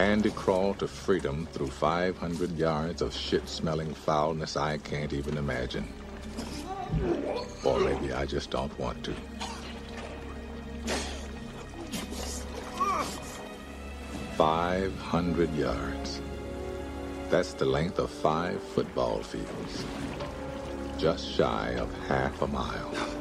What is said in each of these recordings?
Andy crawl to freedom through 500 yards of shit-smelling foulness I can't even imagine. Or maybe I just don't want to. Five hundred yards. That's the length of five football fields. Just shy of half a mile.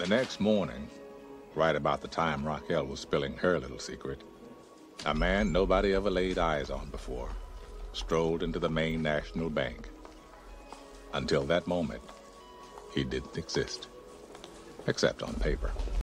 The next morning, right about the time Raquel was spilling her little secret, a man nobody ever laid eyes on before strolled into the Maine National Bank. Until that moment, he didn't exist, except on paper.